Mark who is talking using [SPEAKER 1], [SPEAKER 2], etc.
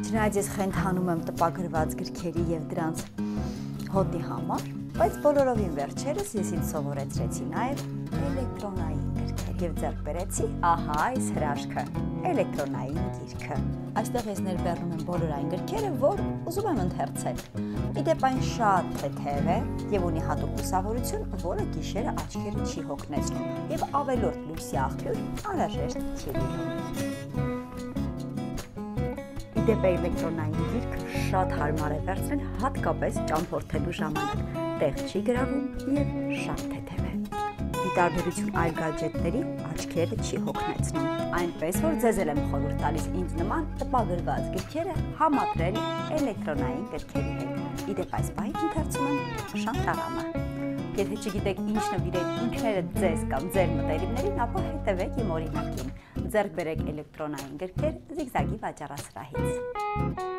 [SPEAKER 1] Չնայած ես խենթանում եմ տպագրված գրքերի եւ դրանց հոտի համար, բայց բոլորովին վերջերս ես ինձ սովորեցրեցի նաեւ էլեկտրոնային գրքեր եւ ձեռք բերեցի, ահա այս հրաշքը, էլեկտրոնային գիրքը։ Այստեղ ես ներբեռնում եմ բոլոր այն գրքերը, որ ուզում եմ ընթերցել։ Իդեպ այն շատ թեթև է եւ ունի հատուկ լուսավորություն, որը գիշերը աչքերը չի հոգնեցնում եւ ավելորդ լույսի աղբյուր անհրաժեշտ չի լինում։ Իդեպ էլեկտրոնային գիրքը շատ հարմար է վերցնել հատկապես ճամփորդելու ժամանակ։ Տեղ չի գրավում եւ շատ թեթև է։ Ի տարբերություն այլ գadgetների, աչքերը չի հոգնեցնում։ Այնպես որ ձեզ եմ խորհուրդ տալիս ինձ նման տպագրված գրքերը համադրել էլեկտրոնային գրքերի հետ։ Իդեպ այս պահին ընթերցում եմ Շանտարամը։ Եթե չգիտեք ինչ նվիրել ինքներդ ձեզ կամ ձեր մտերիմներին, ապա հետևեք իմ օրինակին։ Ձեռք բերեք էլեկտրոնային գրքեր Zigzag-ի վաճառասրահից։